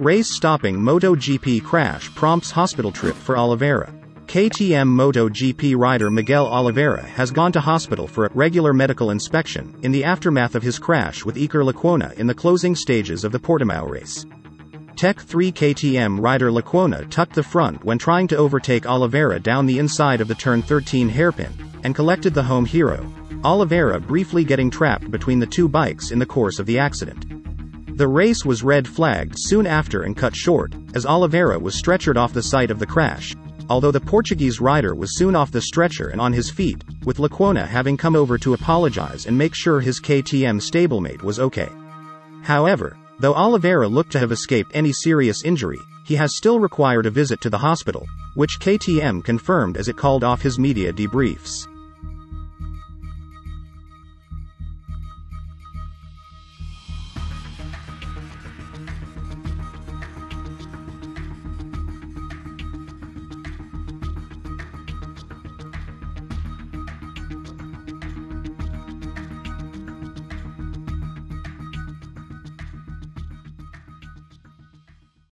Race-stopping MotoGP crash prompts hospital trip for Oliveira. KTM MotoGP rider Miguel Oliveira has gone to hospital for a regular medical inspection in the aftermath of his crash with Iker Lecuona in the closing stages of the Portimao race. Tech 3 KTM rider Lecuona tucked the front when trying to overtake Oliveira down the inside of the turn 13 hairpin, and collected the home hero, Oliveira briefly getting trapped between the two bikes in the course of the accident. The race was red flagged soon after and cut short, as Oliveira was stretchered off the site of the crash, although the Portuguese rider was soon off the stretcher and on his feet, with Lecuona having come over to apologize and make sure his KTM stablemate was okay. However, though Oliveira looked to have escaped any serious injury, he has still required a visit to the hospital, which KTM confirmed as it called off his media debriefs.